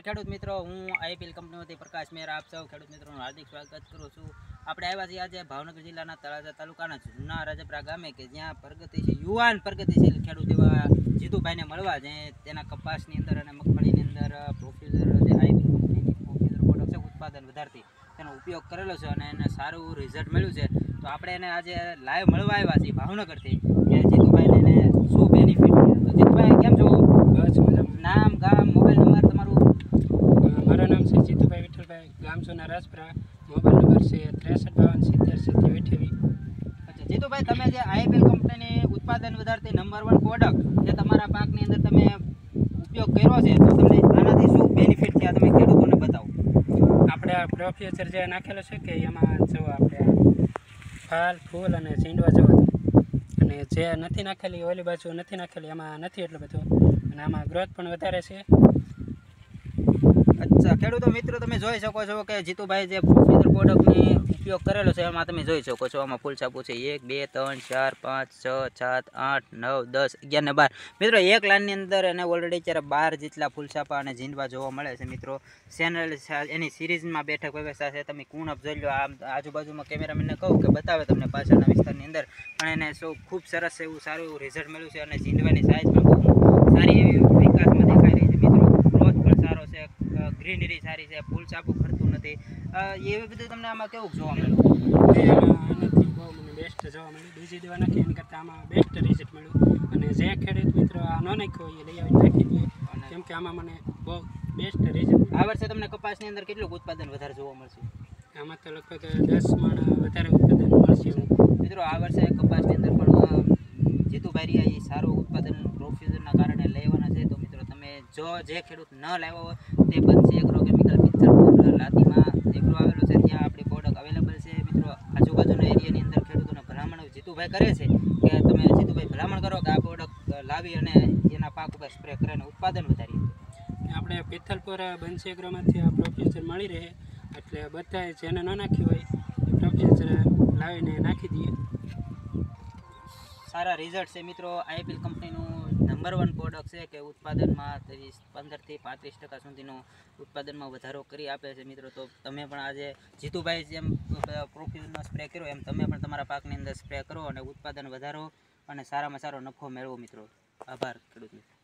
ખેડૂત મિત્રો, હું આઈપીએલ કંપનીમાંથી પ્રકાશ મેર, આપ સૌ ખેડૂત મિત્રોનું હાર્દિક સ્વાગત કરું છું. આપણે આવ્યા છીએ આજે ભાવનગર જિલ્લાના તળાજા તાલુકાના જૂના રાજપરા ગામે કે જ્યાં પ્રગતિશીલ, યુવાન પ્રગતિશીલ ખેડૂત એવા જીતુભાઈને મળવા જે તેના કપાસની અંદર અને મગફળીની અંદર પ્રોફ્યુઝર જે આઈપીએલ પ્રોડક્ટ છે, ઉત્પાદન વધારતી તેનો ઉપયોગ કરેલો છે અને એને સારું રિઝલ્ટ મળ્યું છે. તો આપણે એને આજે લાઈવ મળવા આવ્યા છીએ ભાવનગરથી કે જીતુભાઈને એને શું બેનિફિટ તો જીતુભાઈ કેમ છો બસ મજામાં નામ ગામ મોબાઈલ નંબર તમારું અ, મારું નામ છે જીતુભાઈ વિઠ્ઠલભાઈ ગામ સોના રાજપરા મોબાઈલ નંબર છે ત્રેસઠ બાવન સિત્તેર સિત્તેર અઠ્યાવીસ. અચ્છા, જીતુભાઈ, તમે જે આઈપીએલ કંપનીની ઉત્પાદન વધારતી નંબર વન પ્રોડક્ટ જે તમારા પાકની અંદર તમે ઉપયોગ કર્યો છે, તો તમને આનાથી શું બેનિફિટ થયા તમે ખેડૂતોને બતાવો. આપણે આ પ્રોફ્યુચર જે નાખેલો છે કે એમાં જો આપણે ફાલ, ફૂલ અને ચીંડવા જવા અને જે નથી નાખેલી, ઓલી બાજુ નથી નાખેલી, એમાં નથી એટલું બધું. અને આમાં ગ્રોથ પણ વધારે છે. અચ્છા, ખેડૂતો મિત્રો, તમે જોઈ શકો છો કે જીતુભાઈ જે પ્રોફેસર પ્રોડક્ટની ઉપયોગ કરેલો છે, એમાં તમે જોઈ શકો છો, આમાં ફૂલ છાપું છે, એક, બે, ત્રણ, ચાર, પાંચ, છ, સાત, આઠ, નવ, દસ, અગિયાર ને બાર. મિત્રો, એક લાઇનની અંદર એને ઓલરેડી અત્યારે બાર જેટલા ફૂલ છાપા અને ઝીંડવા જોવા મળે છે, મિત્રો. ચેનલ એની સિરીઝમાં બેઠક વ્યવસ્થા છે, તમે કુણપ જોઈ લો આમ આજુબાજુમાં કેમેરામેનને કહું કે બતાવે તમને પાછળના વિસ્તારની અંદર. પણ એને શું, ખૂબ સરસ એવું સારું એવું રિઝલ્ટ મળ્યું છે અને ઝીંડવાની સાઇઝ પણ બહુ સારી એવી વિકાસમાં દેખાઈ રહી છે મિત્રો ગ્રોથ પણ સારો છે ગ્રીનરી સારી છે ફૂલ ચાપું ખરતું નથી. એવું બધું તમને આમાં કેવું જોવા મળ્યું? એ બેસ્ટ જોવા મળ્યું. બીજી દવા નાખી એની કરતાં આમાં બેસ્ટ રિઝલ્ટ મળ્યું. અને જે ખેડૂત મિત્રો આ ન નાખ્યો એ લઈ આવીને નાખી દઈએ. કેમ કે આમાં મને બહુ બેસ્ટ રિઝલ્ટ આ વર્ષે તમને કપાસની અંદર કેટલું ઉત્પાદન વધારે જોવા મળશે? આમાં તો લગભગ દસ મણ વધારે ઉત્પાદન મળશે મિત્રો આ વર્ષે કપાસની અંદર પણ જીતુભાઈ રહ્યા એ સારું ઉત્પાદન પ્રોફ્યુઝનના કારણે લેવાના છે. તો મિત્રો તમે જો જે ખેડૂત ન લાવ્યો હોય તે બંસી એગ્રો કેમિકલ પિક્ચરપુર લાતીમાં એગ્રો આવેલો છે ત્યાં આપણી પ્રોડક્ટ અવેલેબલ છે. મિત્રો આજુબાજુના એરિયાની અંદર ખેડૂતોને ભલામણ જીતુભાઈ કરે છે કે તમે જીતુભાઈ ભલામણ કરો કે આ પ્રોડક્ટ લાવી અને એના પાક ઉપર સ્પ્રે કરીને ઉત્પાદન વધારીએ. આપણે પિથલપુર બંસેગ્રામાંથી આ પ્રોફેસર મળી રહે એટલે બધાએ જેને ન નાખ્યું હોય એ પ્રોફેસર લાવીને નાખી દઈએ. સારા રિઝલ્ટ છે મિત્રો. આઈપીએલ કંપનીનું નંબર વન પ્રોડક્ટ છે કે ઉત્પાદનમાં ત્રીસ, પંદરથી પાંત્રીસ ટકા સુધીનો ઉત્પાદનમાં વધારો કરી આપે છે મિત્રો. તો તમે પણ આજે જીતુભાઈ જેમ પ્રોફ્યુઝનો સ્પ્રે કર્યો, એમ તમે પણ તમારા પાકની અંદર સ્પ્રે કરો અને ઉત્પાદન વધારો અને સારામાં સારો નફો મેળવો મિત્રો. આભાર ખેડૂત મિત્રો.